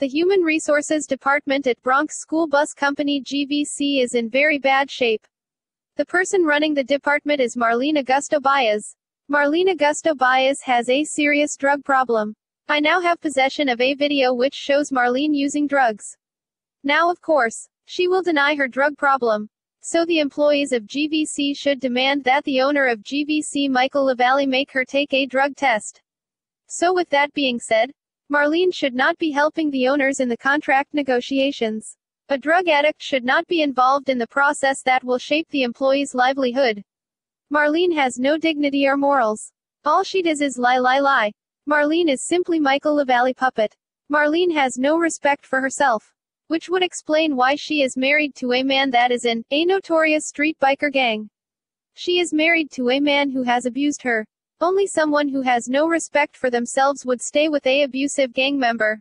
The Human Resources Department at Bronx School Bus Company GVC is in very bad shape. The person running the department is Marlene Augusto Baez. Marlene Augusto Baez has a serious drug problem. I now have possession of a video which shows Marlene using drugs. Now, of course, she will deny her drug problem. So the employees of GVC should demand that the owner of GVC Michael Lavallie make her take a drug test. So with that being said, Marlene should not be helping the owners in the contract negotiations. A drug addict should not be involved in the process that will shape the employee's livelihood. Marlene has no dignity or morals. All she does is lie lie lie. Marlene is simply Michael Lavallie puppet. Marlene has no respect for herself which would explain why she is married to a man that is in a notorious street biker gang. She is married to a man who has abused her. Only someone who has no respect for themselves would stay with a abusive gang member.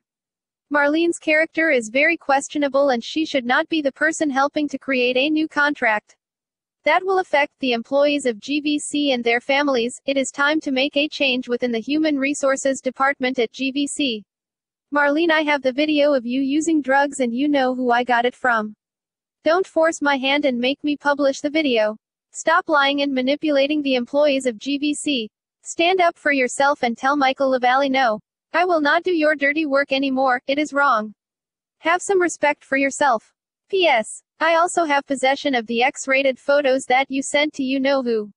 Marlene's character is very questionable and she should not be the person helping to create a new contract. That will affect the employees of GVC and their families. It is time to make a change within the Human Resources Department at GVC. Marlene I have the video of you using drugs and you know who I got it from. Don't force my hand and make me publish the video. Stop lying and manipulating the employees of GVC. Stand up for yourself and tell Michael Lavallie no. I will not do your dirty work anymore, it is wrong. Have some respect for yourself. P.S. I also have possession of the X-rated photos that you sent to you know who.